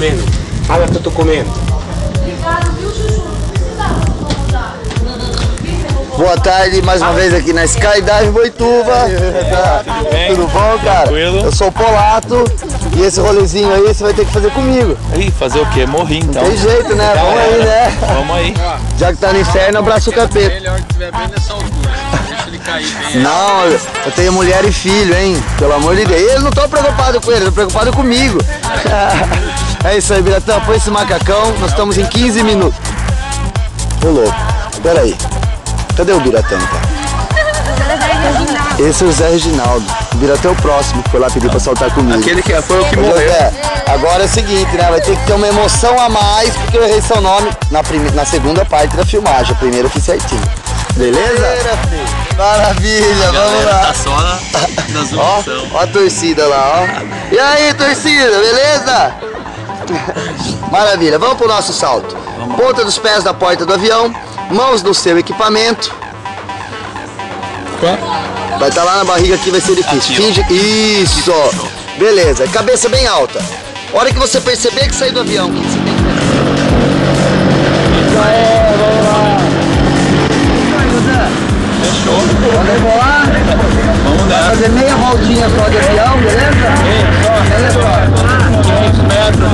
comendo. Olha o que eu tô comendo. Boa tarde, mais uma vez aqui na Skydive Boituva. Tudo bem? Tudo bom, cara? Tranquilo. Eu sou o Polato e esse rolezinho aí você vai ter que fazer comigo. Ih, fazer o quê? Morri então. Tem jeito, né? Já Vamos aí, era. né? Vamos aí. Já que tá no inferno, abraça o capeta. Melhor que estiver bem nessa altura. Deixa ele cair bem. Não, eu tenho mulher e filho, hein? Pelo amor de Deus. Eu não tô preocupado com ele, tô preocupado comigo. É isso aí, Biratão. Põe esse macacão, nós estamos em 15 minutos. Ô louco, peraí. Cadê o Biratão, cara? Esse é o Zé Reginaldo. O Biratão é o próximo que foi lá pedir pra saltar comigo. Aquele que foi o que morreu. José, agora é o seguinte, né? Vai ter que ter uma emoção a mais, porque eu errei seu nome na, prime- na segunda parte da filmagem. A primeira eu fiz certinho. Beleza? Maravilha, vamos lá. Tá só na, na Ó, ó a torcida lá, ó. E aí, torcida, beleza? Maravilha, vamos pro nosso salto. Ponta dos pés da porta do avião, mãos no seu equipamento. Vai estar lá na barriga aqui, vai ser difícil. Finge. Isso! Beleza, cabeça bem alta. Hora que você perceber que saiu do avião, o que você tem que fazer? É, vamos lá. Fechou. Pode voar? Vamos nessa. fazer meia voltinha só de avião, beleza? Beleza? 500 metros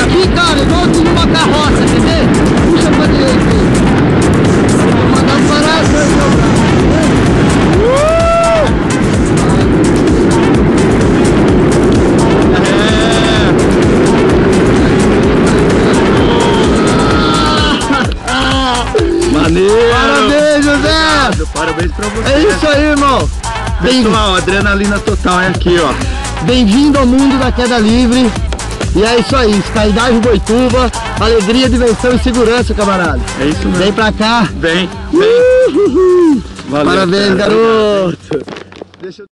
Aqui, cara, igual tu numa carroça, Parabéns, José! Parabéns pra você! É isso aí, irmão! Pessoal, adrenalina total é aqui, ó. Bem-vindo ao mundo da queda livre. E é isso aí, Skydive Boituva, alegria, diversão e segurança, camarada. É isso mesmo. Vem pra cá. Vem, vem. Valeu, Parabéns, cara. garoto. Deixa eu-